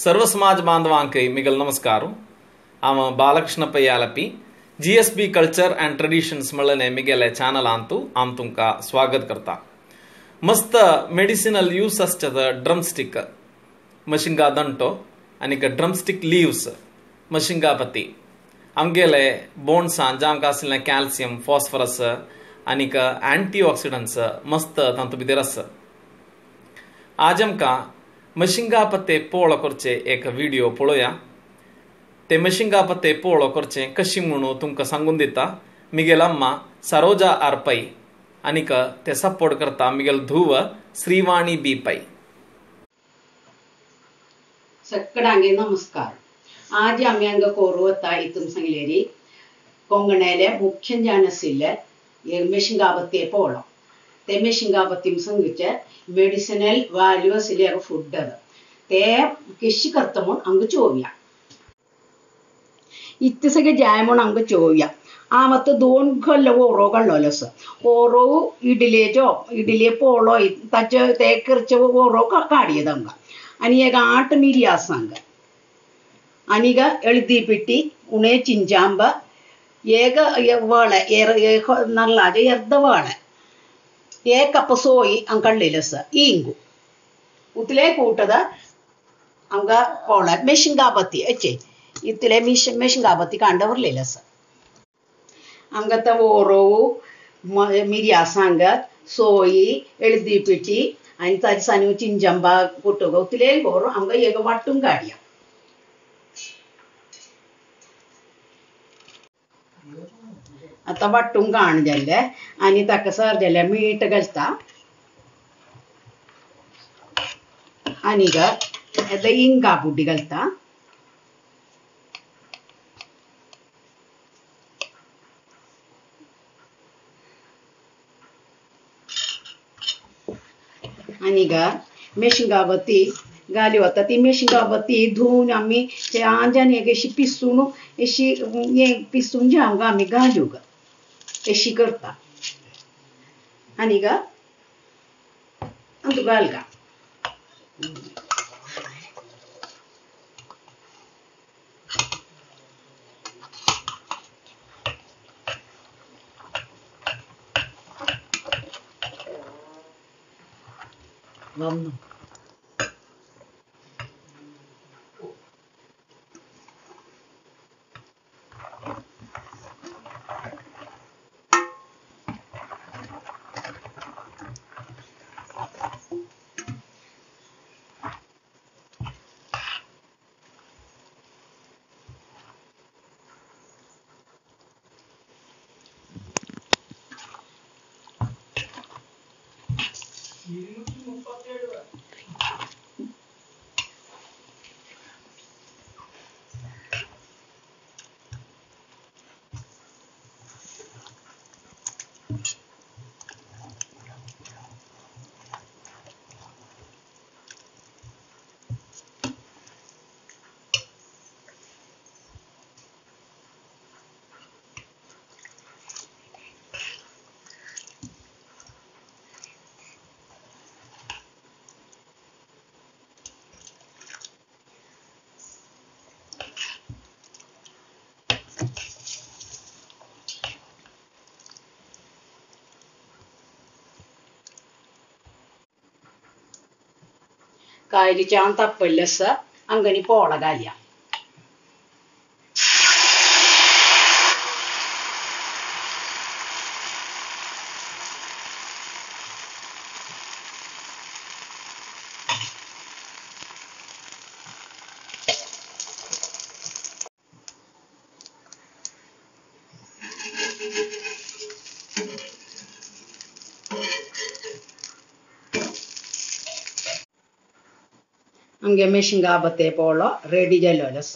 ಸರ್ವ ಸಮಾಜ ಬಾಂಧವಾಂಕ್ರಿ ಮಿಗಲ್ ನಮಸ್ಕಾರ. ಆಮ Balakrishnappa ಯಾಲಪಿ G S B culture and traditions ಮಳನೆ ಮಿಗೆಲೆ ಚಾನಲ್ ಅಂತು ಆಮ್ ತುಮಕ ಸ್ವಾಗತ ಕರ್ತಾ ಮಸ್ತ್ ಮೆಡಿಸಿನಲ್ ಯೂಸ್ ಅಷ್ಟದ ಡ್ರಮ್ ಸ್ಟಿಕ್ ಮಶಿಂಗಾ ದಂಟೋ, ಅನಿಕ ಡ್ರಮ್ ಸ್ಟಿಕ್ ಲೀವ್ಸ್, ಮಶಿಂಗಾ ಪತಿ ಆಮ್ಗೆಲೆ ಬೋನ್ಸ್ ಅಂಜಾಮ್ ಕಾಸಿನ ಕ್ಯಾಲ್ಸಿಯಂ, ಫಾಸ್ಫರಸ್, ಅನಿಕ ಆಂಟಿ ಆಕ್ಸಿಡೆಂಟ್ಸ್ ಮಸ್ತ್ ತಂತು ಬಿದಿರಸ್. ಆಜಮ್ಕ आज आमकां मशिंगा पत्ते पोळो करचे एक व्हिडिओ पळोवया ते मशिंगा पत्ते पोळो करचे कशी म्हणून तुमकां सांगून दिता मिगेल अम्मा सरोजा आर पै आनीक ते सपोर्ट करता मिगेल धुव श्रीवाणी बी पै सगळ्यांगे नमस्कार आज आम्ही हांगा कोरू वता हितून सांगलेली कोंकणाले मुख्य जाण आशिल्ले हे मेशिंगाबत्ती पोळो Temeşinga batimsin güce medicinal values ile food dadı. Te keşi kartamon angı çoğuya. ഇത്തിസൊക്കെ ജാമോൺ നമുക്ക് ചോദിക്കാം ആമത്തെ ദൂൺകൊല്ലോ ഓറോകളൊലസ് ഓറോ ഇഡ്ഡലിയേറ്റോ ഇഡ്ഡലിയെ പോളോ തച്ച തേക്കറിച്ച ഓറോ കാടിയത് നമുക്ക് അനിയക ആട്ട് മീരിയാസ് നമുക്ക് അനിക എഴുതിപ്പിട്ടി ഉണേ ചിഞ്ചാമ്പ ഏക വേള നല്ല എർദ്ധ വേള. ಏಕಪ್ಪ ಸೋಯಿ ಅಂಕಳ್ಳಿಲಸ ಈಂಗು ಉತ್ತಲೇ ಕೂಟದ ಅಂಗ ಕೋಳ ಮೆಷಿಂಗಾಬತ್ತಿ ಅಚ್ಚೆ ಇತ್ತಲೆ ಮಿಷ್ ಮೆಷಿಂಗಾಬತ್ತಿ ಕಂಡ ಬರ್ಲಿಲಸ ಅಂಗತ ಓರೋವು ಮಿರಿಯಾಸಂಗ ಸೋಯಿ ಎಳ್ದಿ ಪಿಟಿ ಅಂತಾರಿ ಸನು ಚಿಂಜಂಬ ಕೊಟ್ಟೋಗ ಉತ್ತಲೇ ಗೋರು ಅಂಗ ಈಗ ಒಟ್ಟುಂಗಾಡಿಯ आतां वांटून घाण जाल्ले आनी सर जाल्यार मीठ घालता. आनीक आतां इंगा बुड्डी घालता. आनीक मेशिंगाबत्ती घाली वता ती मेशिंगाबत्ती धुवन आमी ते आंजान अशी पिसून, अशी हे पिसून जे हांगा आमी घालू चशी करता आणि ग तू का Vamos. Um. you. കാരി ചാന്തപ്പല്ലസ അങ്ങനെ കാര്യം. അങ്കെ മെഷീൻ കാപത്തെ പോളോ റെഡി ജലോലസ്